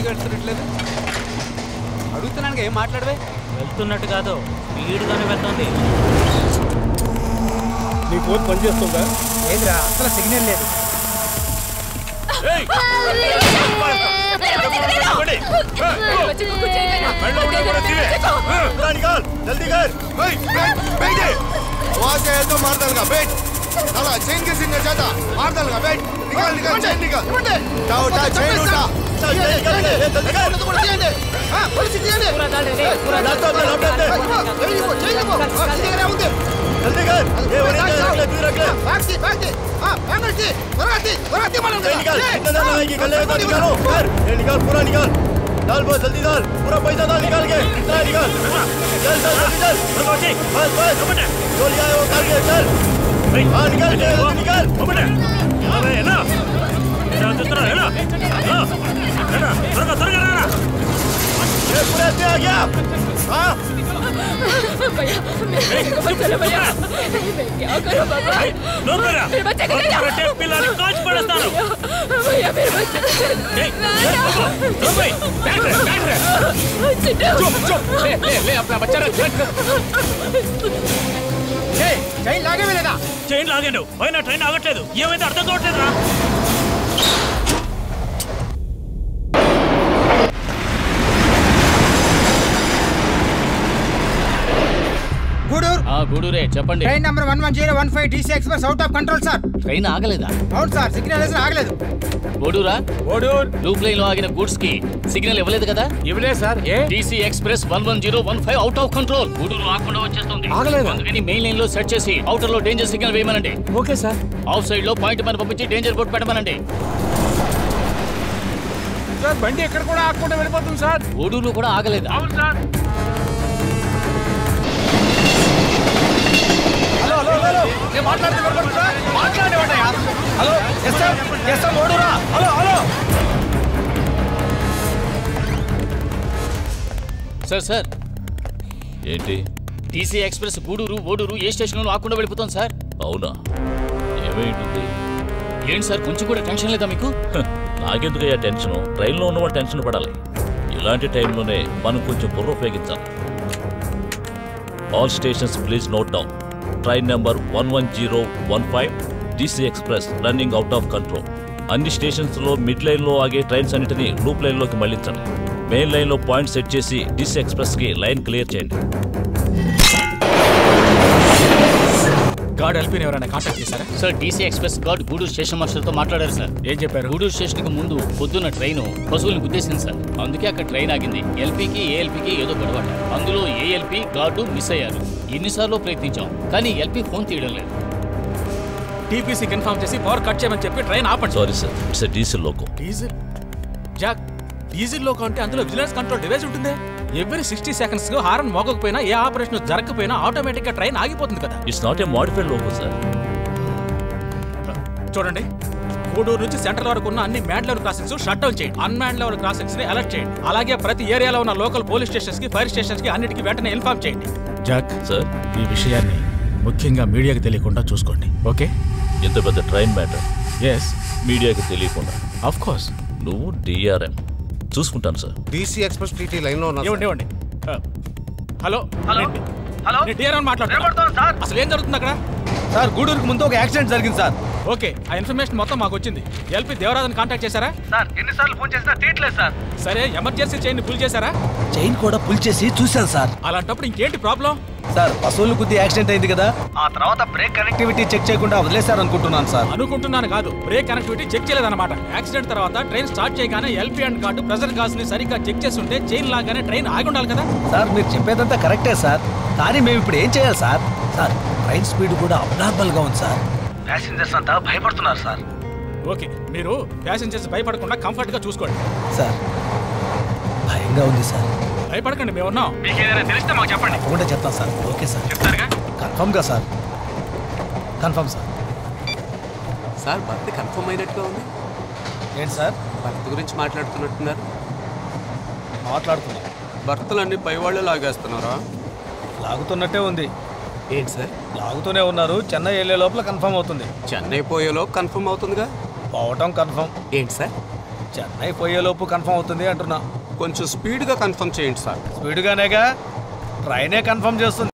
బండి ఓవర్ స్పీడ్గా వెళ్తున్నట్లేదు అడుగుతున్నాను ఏం మాట్లాడవే వెళ్తున్నట్టు కాదు స్పీడ్గానే వెళ్తుంది నీ ఫోన్ పనిచేస్తుందా లేదురా అసలు సిగ్నల్ లేదు जल्दी कर बैठ बैठ बैठ आवाज आए तो मार डालगा बैठ साला चेन के सिंह जाता मार डालगा बैठ निकाल निकाल चेन निकाल उठा उठा चेन उठा चल निकल निकल जल्दी कर ये वरीन है रख ले तू रख ले भाग दी भाग दी हाँ भागल दी वराती वराती मारो निकाल। कितना दाना आएगी कर ले तो निकालो। कर ये निकाल पूरा निकाल डाल बहुत जल्दी डाल पूरा पैसा डाल निकाल। के कितना निकाल। चल चल जल्दी चल बस बस जो लिया है वो कर के चल हाँ निकाल। निकाल। निकाल। हाँ, పిల్లలు కాచి పడతాను చైన్ లాగే వెళ్ళదా చైన్ లాగాను పైన ట్రైన్ ఆగట్లేదు ఏమైతే అర్థం కావట్లేదు గూడూరు గూడూరే చెప్పండి. Train number one one zero one five DC express out of control sir. Train ఆగలేదా? అవును సార్. సిగ్నల్ వేసిన ఆగలేదు. గూడూరా? ఓడూర్ బ్లూ ప్లేన్లో ఆగిన గూడ్స్కి సిగ్నల్ ఇవ్వలేదు కదా? ఇవ్వలే sir. A? TC express one one zero one five out of control. Gudur ఆగకుండా వచ్చేస్తుంది. ఆగలేదా? అందుకని మెయిన్ లైన్లో సెట్ చేసి అవుటర్లో danger signal వేయమనండి. Okay sir. Out సైడ్లో పాయింట్ మీద పంపించి డేంజర్ బోర్డు పెట్టమనండి. సార్ బండి ఎక్కడ కూడా ఆగకుండా వెళ్ళిపోతుంది సార్. గూడూరులో కూడా ఆగలేదా? అవును సార్. హలో హలో నేను మాట్లాడేవాడయా hello SM SM ఓడురా. Hello hello. Sir sir. ఏంటి? టీసీ ఎక్స్ప్రెస్ గూడూరు ఓడూరు ఏ స్టేషన్లో ఆగకుండా వెళ్ళిపోతుంది సార్. అవునా? ఏమైంటుంది? ఏంటి సార్ కొంచెం కూడా టెన్షన్ లేదా మీకు? నాకెందుకయ్యా టెన్షన్? ట్రైన్లో ఉన్నవాడు టెన్షన్ పడాలి. ఇలాంటి టైంలోనే మనం కొంచెం బుర్ర ఉపయోగించాలి. All stations please note down train number one one zero one five DC express running out of control అన్ని స్టేషన్స్లో మిడ్ లైన్లో ఆగే ట్రైన్స్ అన్నిటిని లూప్ లైన్లోకి మళ్ళించండి మెయిన్ లైన్లో పాయింట్ సెట్ చేసి డీసీ ఎక్స్ప్రెస్కి లైన్ క్లియర్ చేయండి. గాడ్ ఎల్పీని ఎవరైనా కాంటాక్ట్ చేశారా? Sir TC express guard Gudur station మాస్టర్తో మాట్లాడారు సార్. ఏం చెప్పారు? గూడూరు స్టేషన్కి ముందు పొద్దున్న ట్రైన్ పశువుల్ని గుద్దేసింది సార్. అందుకే అక్కడ ట్రైన్ ఆగింది. ఎల్పీకి ఏఎల్పీకి ఏదో గొడవ. అందులో ఏఎల్పీ గార్డు మిస్ అయ్యారు. ఎన్నిసార్లు ప్రయత్నించాం కానీ ఎల్పీ ఫోన్ తీయడం లేదు. టీపీసీ కన్ఫర్మ్ చేసి పవర్ కట్ చేయమని చెప్పి ట్రైన్ ఆపండి. Sorry sir it's diesel loco. Diesel? Jack డీజిల్లో అంటే అందులో విజిలెన్స్ కంట్రోల్ డివైస్ ఉంటుంది. ఎవ్రీ సిక్స్టీ సెకండ్స్ హారన్ మోగకపోయినా ఏ ఆపరేషన్ జరగకపోయినా ఆటోమేటిక్గా ట్రైన్ ఆగిపోతుంది కదా. It's not a modified loco sir చూడండి గూడూరు నుంచి సెంట్రల్ వరకు ఉన్న అన్ని man level crossings shut down చేయండి. అన్మ్యాన్ లెవెల్ క్రాసింగ్స్ని అలర్ట్ చేయండి. అలాగే ప్రతి ఏరియాలో ఉన్న లోకల్ పోలీస్ స్టేషన్స్కి ఫైర్ స్టేషన్స్కి అన్నిటికీ వెంటనే ఇన్ఫార్మ్ చేయండి. Jack sir. ఈ విషయాన్ని ముఖ్యంగా మీడియాకి తెలియకుండా చూసుకోండి ఓకే? ఇంత పెద్ద ట్రైన్ మ్యాటర్? ఎస్ మీడియాకి తెలియకుండా. ఆఫ్ కోర్స్ నువ్వు డిఆర్ఎం చూసుకుంటాను సార్. డీసీ ఎక్స్ప్రెస్ టీటీ లైన్లో ఉన్నా ఇవ్వండి ఇవ్వండి. హలో? హలో? హలో? డిఆర్ఎం మాట్లాడుతున్నా. అసలు ఏం జరుగుతుంది అక్కడ సార్ గూడూరుకు ముందు ఒక యాక్సిడెంట్ జరిగింది సార్. ఓకే ఆ ఇన్ఫర్మేషన్ మొత్తం మాకు వచ్చింది. ఎల్పి దేవరాజన్ కాంటాక్ట్ చేశారా? సార్ ఎన్నిసార్లు ఫోన్ చేసినా తీయట్లేదు సార్. సరే ఎమర్జెన్సీ చైన్ పుల్ చేశారా? చైన్ కూడా పుల్ చేసి చూశాను సార్. అలాంటప్పుడు ఇంకేంటి ప్రాబ్లం? సార్ పశువులు కొద్ది యాక్సిడెంట్ అయింది కదా. ఆ తర్వాత బ్రేక్ కనెక్టివిటీ చెక్ చేయకుండా వదిలేశారు అనుకుంటున్నాను సార్. అనుకుంటున్నాను కాదు బ్రేక్ కనెక్టివిటీ చెక్ చేయలేదన్నమాట. యాక్సిడెంట్ తర్వాత ట్రైన్ స్టార్ట్ చేయగానే ఎల్పి అండ్ కార్డు ప్రెజర్ గాస్ని సరిగ్గా చెక్ చేసి ఉంటే చైన్ లాగానే ట్రైన్ ఆగి ఉండాలి కదా. సార్ మీరు చెప్పేదంతా కరెక్టే సార్. కానీ మేము ఇప్పుడు ఏం చేయాలి సార్? సార్ ట్రైన్ స్పీడ్ కూడా అబ్నార్మల్గా ఉంది సార్. ప్యాసింజర్స్ అంతా భయపడుతున్నారు సార్. ఓకే మీరు ప్యాసింజర్స్ భయపడకుండా కంఫర్ట్గా చూసుకోండి. సార్ భయంగా ఉంది సార్. భయపడకండి మేము ఉన్నాం. మీకు ఏదైనా తెలిస్తే మాకు చెప్పండి. తప్పకుండా చెప్తాను సార్. Okay sir. చెప్తారుగా? కన్ఫర్మ్గా సార్. Confirm sir. సార్ భర్త కన్ఫర్మ్ అయినట్టుగా ఉంది. ఏంటి సార్? భర్త గురించి మాట్లాడుతున్నట్టున్నారు. మాట్లాడుతున్నాం. భర్తలన్నీ పైవాళ్ళే లాగేస్తున్నారా? లాగుతున్నట్టే ఉంది. ఏంటి సార్? లాగుతూనే ఉన్నారు. చెన్నై వెళ్ళే లోపల కన్ఫర్మ్ అవుతుంది. చెన్నై పోయేలో కన్ఫర్మ్ అవుతుందిగా? పోవటం కన్ఫర్మ్. ఏంటి సార్? చెన్నై పోయేలోపు కన్ఫర్మ్ అవుతుంది అంటున్నా. కొంచెం స్పీడ్గా కన్ఫర్మ్ చేయండి సార్. స్పీడ్గానేగా? ట్రైనే కన్ఫర్మ్ చేస్తుంది.